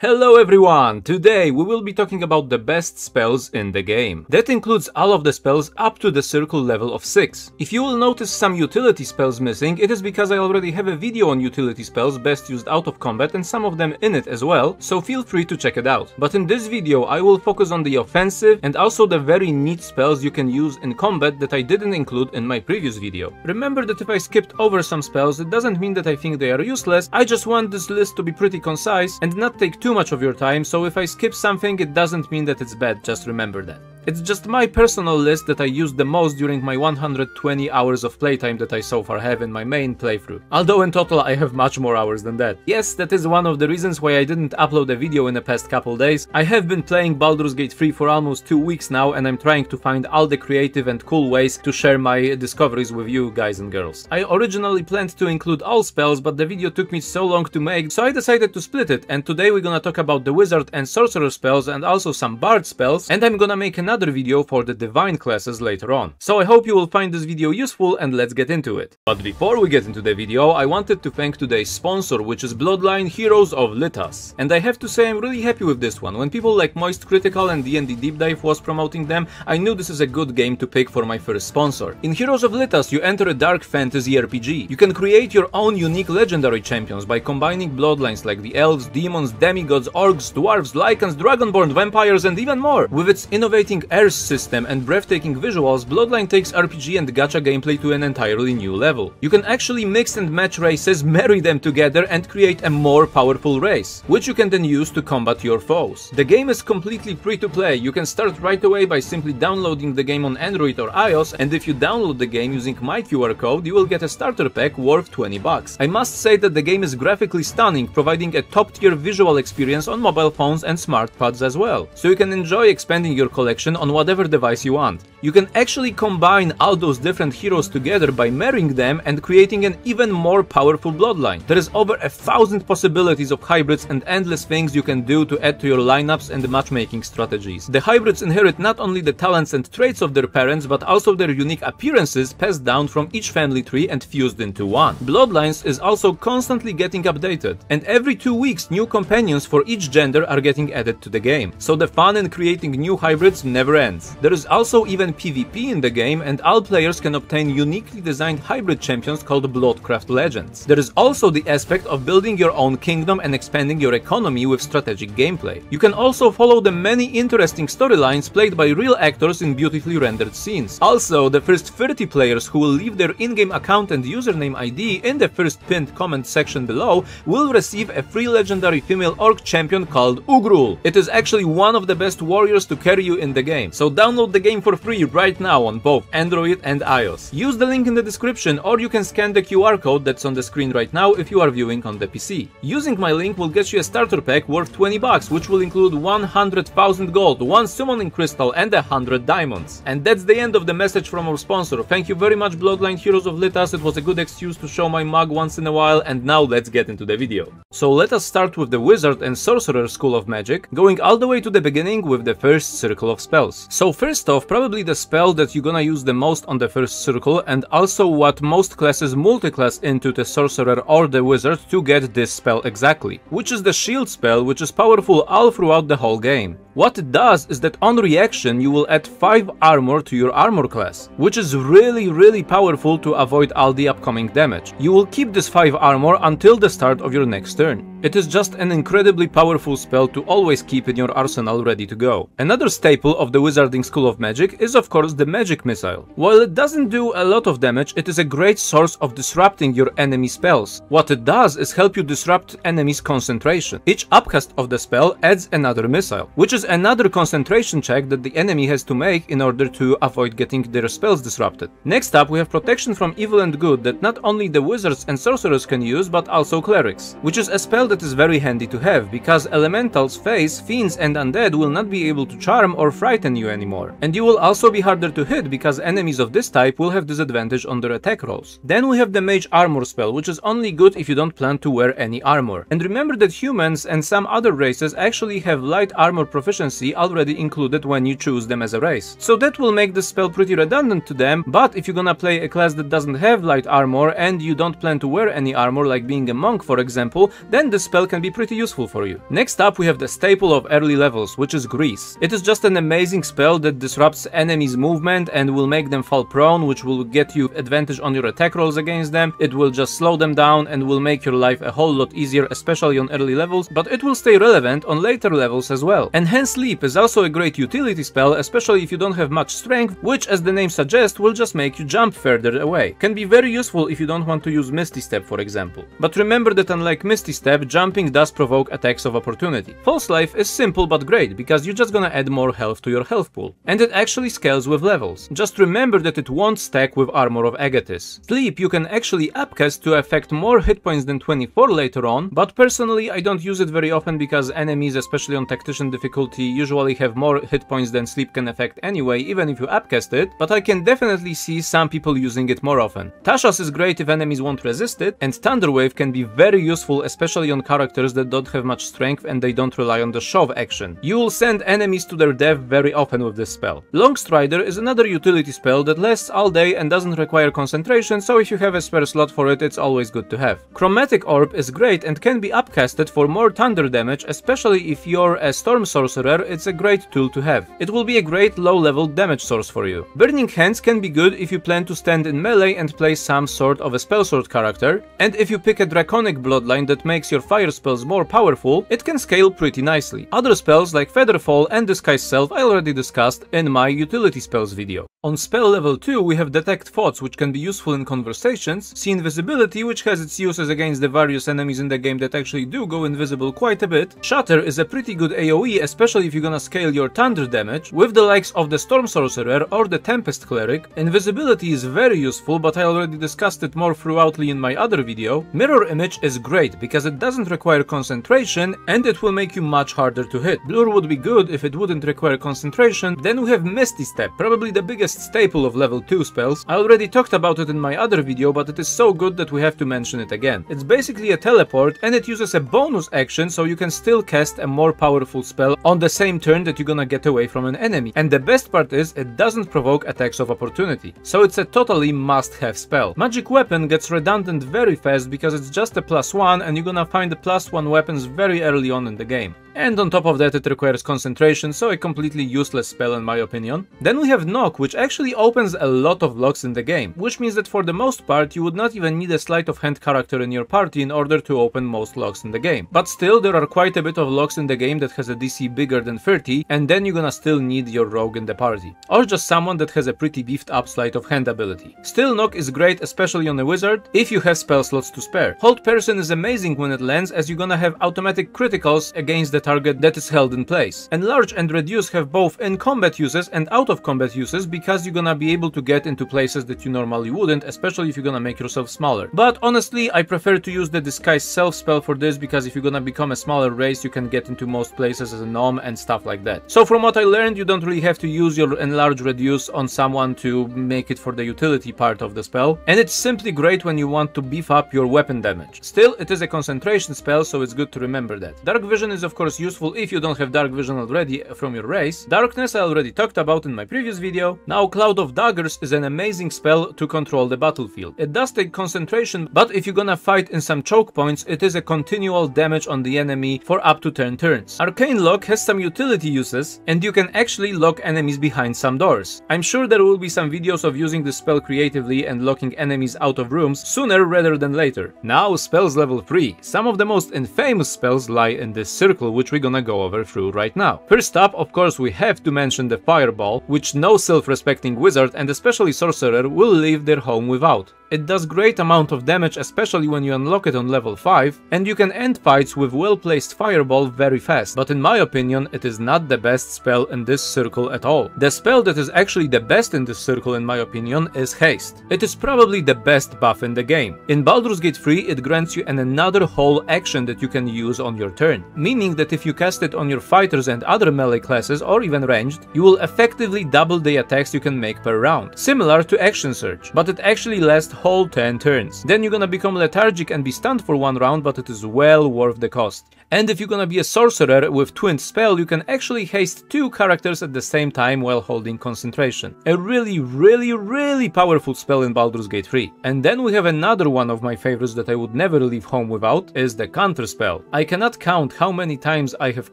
Hello everyone! Today we will be talking about the best spells in the game. That includes all of the spells up to the circle level of 6. If you will notice some utility spells missing, it is because I already have a video on utility spells best used out of combat and some of them in it as well, so feel free to check it out. But in this video I will focus on the offensive and also the very neat spells you can use in combat that I didn't include in my previous video. Remember that if I skipped over some spells, it doesn't mean that I think they are useless, I just want this list to be pretty concise and not take too too much of your time, so if I skip something it doesn't mean that it's bad, just remember that. It's just my personal list that I used the most during my 120 hours of playtime that I so far have in my main playthrough. Although in total I have much more hours than that. Yes, that is one of the reasons why I didn't upload a video in the past couple days. I have been playing Baldur's Gate 3 for almost 2 weeks now and I'm trying to find all the creative and cool ways to share my discoveries with you guys and girls. I originally planned to include all spells but the video took me so long to make so I decided to split it and today we're gonna talk about the wizard and sorcerer spells and also some bard spells and I'm gonna make another another video for the divine classes later on. So I hope you will find this video useful and let's get into it. But before we get into the video, I wanted to thank today's sponsor, which is Bloodline Heroes of Lithas. And I have to say I'm really happy with this one. When people like Moist Critical and D&D Deep Dive was promoting them, I knew this is a good game to pick for my first sponsor. In Heroes of Lithas, you enter a dark fantasy RPG. You can create your own unique legendary champions by combining bloodlines like the elves, demons, demigods, orcs, dwarves, lycans, dragonborn, vampires, and even more. With its innovating Earth system and breathtaking visuals, Bloodline takes RPG and gacha gameplay to an entirely new level. You can actually mix and match races, marry them together and create a more powerful race, which you can then use to combat your foes. The game is completely free to play, you can start right away by simply downloading the game on Android or iOS and if you download the game using my QR code you will get a starter pack worth 20 bucks. I must say that the game is graphically stunning, providing a top tier visual experience on mobile phones and smartpads as well, so you can enjoy expanding your collection on whatever device you want. You can actually combine all those different heroes together by marrying them and creating an even more powerful bloodline. There is over a thousand possibilities of hybrids and endless things you can do to add to your lineups and matchmaking strategies. The hybrids inherit not only the talents and traits of their parents but also their unique appearances passed down from each family tree and fused into one. Bloodlines is also constantly getting updated and every two weeks new companions for each gender are getting added to the game. So the fun in creating new hybrids never ends. There is also even PvP in the game and all players can obtain uniquely designed hybrid champions called Bloodcraft Legends. There is also the aspect of building your own kingdom and expanding your economy with strategic gameplay. You can also follow the many interesting storylines played by real actors in beautifully rendered scenes. Also, the first 30 players who will leave their in-game account and username ID in the first pinned comment section below will receive a free legendary female orc champion called Ugrull. It is actually one of the best warriors to carry you in the game. So download the game for free right now on both Android and iOS. Use the link in the description or you can scan the QR code that's on the screen right now if you are viewing on the PC. Using my link will get you a starter pack worth 20 bucks which will include 100,000 gold, 1 summoning crystal and 100 diamonds. And that's the end of the message from our sponsor. Thank you very much Bloodline Heroes of Lithas, it was a good excuse to show my mug once in a while and now let's get into the video. So let us start with the Wizard and Sorcerer School of Magic, going all the way to the beginning with the first Circle of Spells spells. So first off, probably the spell that you're gonna use the most on the first circle and also what most classes multiclass into the sorcerer or the wizard to get this spell exactly, which is the shield spell which is powerful all throughout the whole game. What it does is that on reaction you will add 5 armor to your armor class, which is really really powerful to avoid all the upcoming damage. You will keep this 5 armor until the start of your next turn. It is just an incredibly powerful spell to always keep in your arsenal ready to go. Another staple of the Wizarding School of Magic is of course the Magic Missile. While it doesn't do a lot of damage, it is a great source of disrupting your enemy spells. What it does is help you disrupt enemies' concentration. Each upcast of the spell adds another missile, which is another concentration check that the enemy has to make in order to avoid getting their spells disrupted. Next up we have protection from evil and good that not only the wizards and sorcerers can use but also clerics, which is a spell that is very handy to have because elementals, fays, fiends and undead will not be able to charm or frighten frighten you anymore. And you will also be harder to hit because enemies of this type will have disadvantage on their attack rolls. Then we have the Mage Armor spell, which is only good if you don't plan to wear any armor. And remember that humans and some other races actually have light armor proficiency already included when you choose them as a race. So that will make the spell pretty redundant to them, but if you're gonna play a class that doesn't have light armor and you don't plan to wear any armor like being a monk for example, then the spell can be pretty useful for you. Next up we have the staple of early levels, which is Grease. It is just an amazing spell that disrupts enemies movement and will make them fall prone, which will get you advantage on your attack rolls against them. It will just slow them down and will make your life a whole lot easier, especially on early levels, but it will stay relevant on later levels as well. Enhanced Leap is also a great utility spell, especially if you don't have much strength, which as the name suggests will just make you jump further away. Can be very useful if you don't want to use Misty Step for example. But remember that unlike Misty Step, jumping does provoke attacks of opportunity. False Life is simple but great, because you're just gonna add more health to your health pool. And it actually scales with levels. Just remember that it won't stack with Armor of Agathys. Sleep you can actually upcast to affect more hit points than 24 later on, but personally I don't use it very often because enemies, especially on Tactician difficulty, usually have more hit points than sleep can affect anyway, even if you upcast it, but I can definitely see some people using it more often. Tasha's is great if enemies won't resist it, and Thunderwave can be very useful especially on characters that don't have much strength and they don't rely on the shove action. You will send enemies to their death very often with this spell. Longstrider is another utility spell that lasts all day and doesn't require concentration, so if you have a spare slot for it, it's always good to have. Chromatic Orb is great and can be upcasted for more thunder damage, especially if you're a Storm Sorcerer, it's a great tool to have. It will be a great low-level damage source for you. Burning Hands can be good if you plan to stand in melee and play some sort of a spell sword character, and if you pick a Draconic bloodline that makes your fire spells more powerful, it can scale pretty nicely. Other spells like Featherfall and Disguise Self I already discussed in my utility spells video. On spell level 2 we have Detect Thoughts which can be useful in conversations, See Invisibility which has its uses against the various enemies in the game that actually do go invisible quite a bit, Shatter is a pretty good AoE especially if you're gonna scale your thunder damage, with the likes of the Storm Sorcerer or the Tempest Cleric, Invisibility is very useful but I already discussed it more throughoutly in my other video, Mirror Image is great because it doesn't require concentration and it will make you much harder to hit. Blur would be good if it wouldn't require concentration, then we have Misty Step, probably the biggest staple of level 2 spells. I already talked about it in my other video, but it is so good that we have to mention it again. It's basically a teleport and it uses a bonus action so you can still cast a more powerful spell on the same turn that you're gonna get away from an enemy. And the best part is it doesn't provoke attacks of opportunity, so it's a totally must-have spell. Magic Weapon gets redundant very fast because it's just a plus 1 and you're gonna find the plus 1 weapons very early on in the game and on top of that it requires concentration, so a completely useless spell in my opinion. Then we have Knock, which actually opens a lot of locks in the game, which means that for the most part you would not even need a sleight of hand character in your party in order to open most locks in the game. But still there are quite a bit of locks in the game that has a DC bigger than 30, and then you're gonna still need your rogue in the party. Or just someone that has a pretty beefed up sleight of hand ability. Still Knock is great especially on a wizard, if you have spell slots to spare. Hold Person is amazing when it lands as you're gonna have automatic criticals against the target that is held in place. Enlarge and Reduce have both in combat uses and out of combat uses because you're gonna be able to get into places that you normally wouldn't, especially if you're gonna make yourself smaller. But honestly, I prefer to use the Disguise Self spell for this because if you're gonna become a smaller race, you can get into most places as a gnome and stuff like that. So from what I learned, you don't really have to use your Enlarge Reduce on someone to make it for the utility part of the spell, and it's simply great when you want to beef up your weapon damage. Still, it is a concentration spell, so it's good to remember that. Dark Vision is of course useful if you don't have dark vision already from your race. Darkness I already talked about in my previous video. Now Cloud of Daggers is an amazing spell to control the battlefield. It does take concentration, but if you're gonna fight in some choke points, it is a continual damage on the enemy for up to 10 turns. Arcane Lock has some utility uses, and you can actually lock enemies behind some doors. I'm sure there will be some videos of using this spell creatively and locking enemies out of rooms sooner rather than later. Now spells level 3. Some of the most infamous spells lie in this circle which we're gonna go over through right now. First up, of course, we have to mention the Fireball, which no self-respecting wizard and especially sorcerer will leave their home without. It does great amount of damage especially when you unlock it on level 5, and you can end fights with well-placed fireball very fast, but in my opinion it is not the best spell in this circle at all. The spell that is actually the best in this circle in my opinion is Haste. It is probably the best buff in the game. In Baldur's Gate 3 it grants you an another whole action that you can use on your turn, meaning that that if you cast it on your fighters and other melee classes or even ranged, you will effectively double the attacks you can make per round, similar to Action Surge, but it actually lasts whole 10 turns. Then you're gonna become lethargic and be stunned for one round, but it is well worth the cost. And if you're gonna be a sorcerer with Twin Spell, you can actually haste two characters at the same time while holding concentration. A really, really, really powerful spell in Baldur's Gate 3. And then we have another one of my favorites that I would never leave home without, is the Counter Spell. I cannot count how many times I have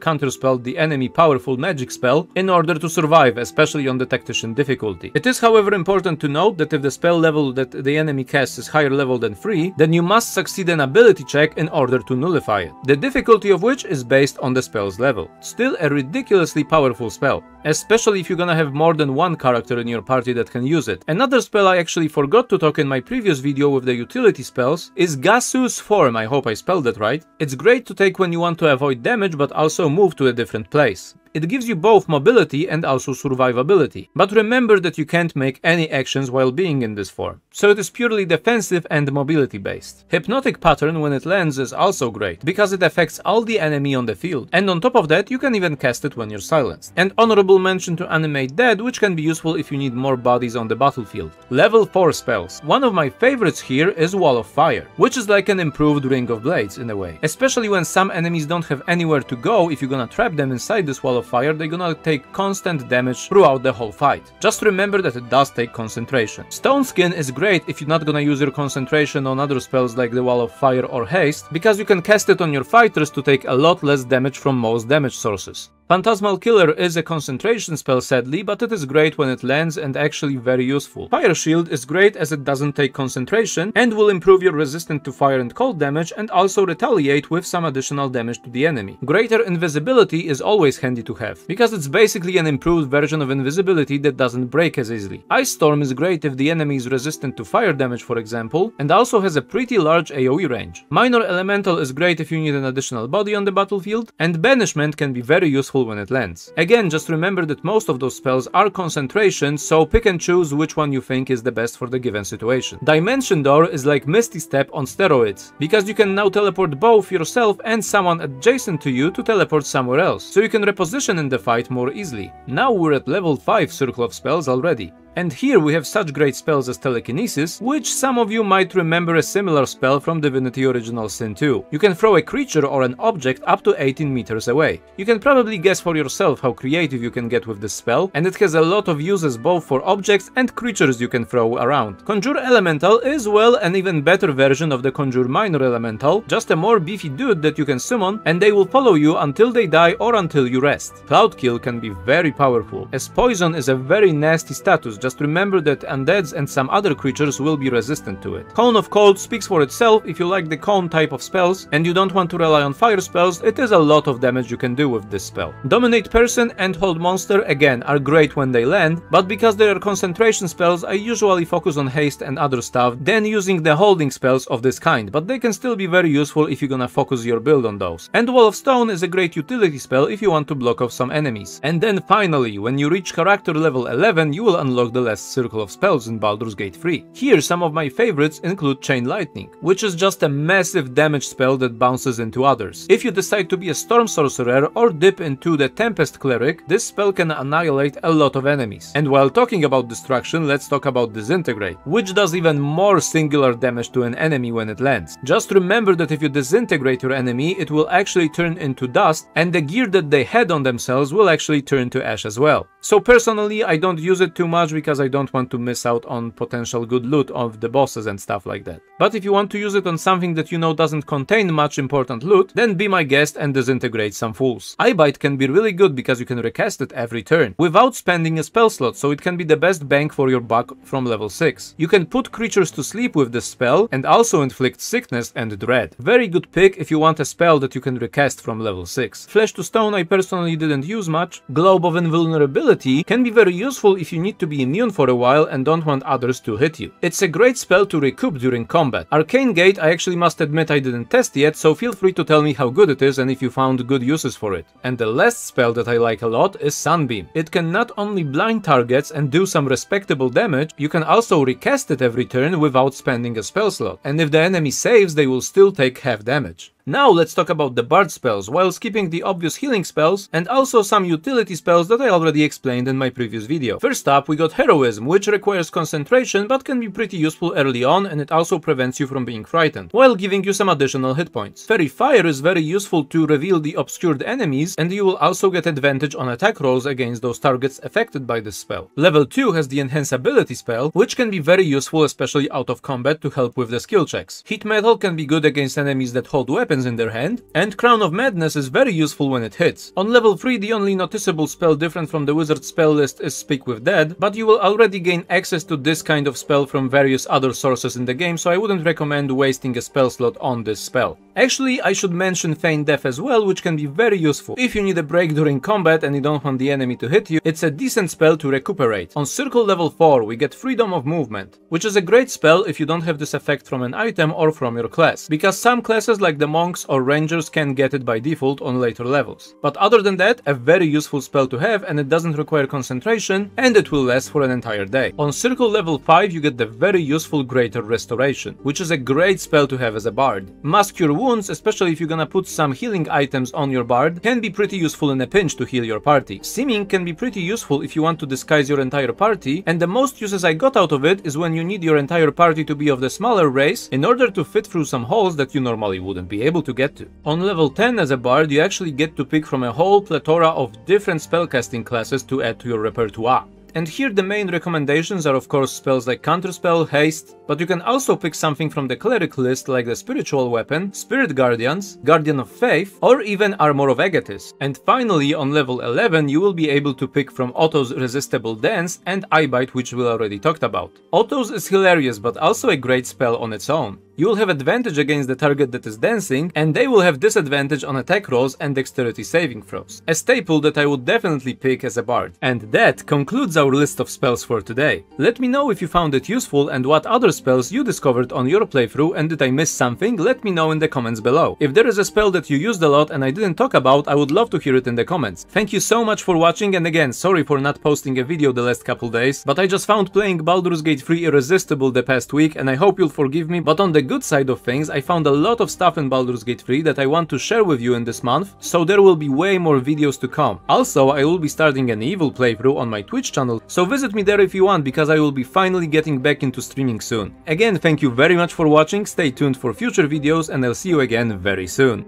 counterspelled the enemy powerful magic spell in order to survive, especially on the Tactician difficulty. It is however important to note that if the spell level that the enemy casts is higher level than 3, then you must succeed an ability check in order to nullify it. The difficulty of which is based on the spell's level. Still a ridiculously powerful spell, especially if you're gonna have more than one character in your party that can use it. Another spell I actually forgot to talk in my previous video with the utility spells is Gaseous Form, I hope I spelled that right. It's great to take when you want to avoid damage but also move to a different place. It gives you both mobility and also survivability. But remember that you can't make any actions while being in this form, so it is purely defensive and mobility based. Hypnotic pattern when it lands is also great, because it affects all the enemy on the field, and on top of that you can even cast it when you're silenced. And honorable mention to animate dead, which can be useful if you need more bodies on the battlefield. Level 4 spells. One of my favorites here is Wall of Fire, which is like an improved Ring of Blades in a way. Especially when some enemies don't have anywhere to go if you're gonna trap them inside this Wall of fire, they're gonna take constant damage throughout the whole fight. Just remember that it does take concentration. Stone Skin is great if you're not gonna use your concentration on other spells like the Wall of Fire or Haste, because you can cast it on your fighters to take a lot less damage from most damage sources. Phantasmal Killer is a concentration spell sadly, but it is great when it lands and actually very useful. Fire Shield is great as it doesn't take concentration and will improve your resistance to fire and cold damage and also retaliate with some additional damage to the enemy. Greater Invisibility is always handy to have, because it's basically an improved version of invisibility that doesn't break as easily. Ice Storm is great if the enemy is resistant to fire damage for example, and also has a pretty large AoE range. Minor Elemental is great if you need an additional body on the battlefield, and Banishment can be very useful when it lands. Again, just remember that most of those spells are concentration, so pick and choose which one you think is the best for the given situation. Dimension Door is like Misty Step on steroids, because you can now teleport both yourself and someone adjacent to you to teleport somewhere else, so you can reposition in the fight more easily. Now we're at level 5 Circle of Spells already. And here we have such great spells as Telekinesis, which some of you might remember a similar spell from Divinity Original Sin 2. You can throw a creature or an object up to 18 meters away. You can probably guess for yourself how creative you can get with this spell, and it has a lot of uses both for objects and creatures you can throw around. Conjure Elemental is well an even better version of the Conjure Minor Elemental, just a more beefy dude that you can summon and they will follow you until they die or until you rest. Cloud Kill can be very powerful, as poison is a very nasty status just remember that undeads and some other creatures will be resistant to it. Cone of Cold speaks for itself if you like the cone type of spells and you don't want to rely on fire spells, it is a lot of damage you can do with this spell. Dominate Person and Hold Monster again are great when they land, but because they are concentration spells I usually focus on haste and other stuff than using the holding spells of this kind, but they can still be very useful if you're gonna focus your build on those. And Wall of Stone is a great utility spell if you want to block off some enemies. And then finally, when you reach character level 11 you will unlock the last circle of spells in Baldur's Gate 3. Here some of my favorites include Chain Lightning, which is just a massive damage spell that bounces into others. If you decide to be a Storm Sorcerer or dip into the Tempest Cleric, this spell can annihilate a lot of enemies. And while talking about destruction, let's talk about Disintegrate, which does even more singular damage to an enemy when it lands. Just remember that if you disintegrate your enemy, it will actually turn into dust, and the gear that they had on themselves will actually turn to ash as well. So personally, I don't use it too much because I don't want to miss out on potential good loot of the bosses and stuff like that. But if you want to use it on something that you know doesn't contain much important loot, then be my guest and disintegrate some fools. Eyebite can be really good because you can recast it every turn, without spending a spell slot, so it can be the best bang for your buck from level 6. You can put creatures to sleep with this spell, and also inflict sickness and dread. Very good pick if you want a spell that you can recast from level 6. Flesh to Stone I personally didn't use much. Globe of Invulnerability can be very useful if you need to be immune for a while and don't want others to hit you. It's a great spell to recoup during combat. Arcane Gate I actually must admit I didn't test yet, so feel free to tell me how good it is and if you found good uses for it. And the last spell that I like a lot is Sunbeam. It can not only blind targets and do some respectable damage, you can also recast it every turn without spending a spell slot. And if the enemy saves, they will still take half damage. Now let's talk about the Bard spells, while skipping the obvious healing spells, and also some utility spells that I already explained in my previous video. First up, we got Heroism, which requires concentration but can be pretty useful early on and it also prevents you from being frightened, while giving you some additional hit points. Faerie Fire is very useful to reveal the obscured enemies and you will also get advantage on attack rolls against those targets affected by this spell. Level 2 has the Enhance Ability spell, which can be very useful especially out of combat to help with the skill checks. Heat Metal can be good against enemies that hold weapons in their hand, and Crown of Madness is very useful when it hits. On level 3 the only noticeable spell different from the wizard spell list is Speak with Dead, but you will already gain access to this kind of spell from various other sources in the game so I wouldn't recommend wasting a spell slot on this spell. Actually, I should mention Feign Death as well, which can be very useful. If you need a break during combat and you don't want the enemy to hit you, it's a decent spell to recuperate. On Circle level 4, we get Freedom of Movement, which is a great spell if you don't have this effect from an item or from your class, because some classes like the Monks or Rangers can get it by default on later levels. But other than that, a very useful spell to have and it doesn't require concentration and it will last for an entire day. On Circle level 5 you get the very useful Greater Restoration, which is a great spell to have as a bard. Mass Cure Wounds, especially if you're gonna put some healing items on your bard, can be pretty useful in a pinch to heal your party. Seeming can be pretty useful if you want to disguise your entire party, and the most uses I got out of it is when you need your entire party to be of the smaller race in order to fit through some holes that you normally wouldn't be able to get to. On level 10 as a bard, you actually get to pick from a whole plethora of different spellcasting classes to add to your repertoire. And here the main recommendations are of course spells like Counterspell, Haste, but you can also pick something from the Cleric list like the Spiritual Weapon, Spirit Guardians, Guardian of Faith, or even Armor of Agathys. And finally on level 11 you will be able to pick from Otto's Resistible Dance and Eyebite which we already talked about. Otto's is hilarious but also a great spell on its own. You will have advantage against the target that is dancing, and they will have disadvantage on attack rolls and dexterity saving throws. A staple that I would definitely pick as a bard. And that concludes our list of spells for today. Let me know if you found it useful and what other spells you discovered on your playthrough and did I miss something, let me know in the comments below. If there is a spell that you used a lot and I didn't talk about, I would love to hear it in the comments. Thank you so much for watching and again, sorry for not posting a video the last couple days, but I just found playing Baldur's Gate 3 irresistible the past week and I hope you'll forgive me, but on the good side of things, I found a lot of stuff in Baldur's Gate 3 that I want to share with you in this month, so there will be way more videos to come. Also, I will be starting an evil playthrough on my Twitch channel, so visit me there if you want, because I will be finally getting back into streaming soon. Again, thank you very much for watching, stay tuned for future videos, and I'll see you again very soon.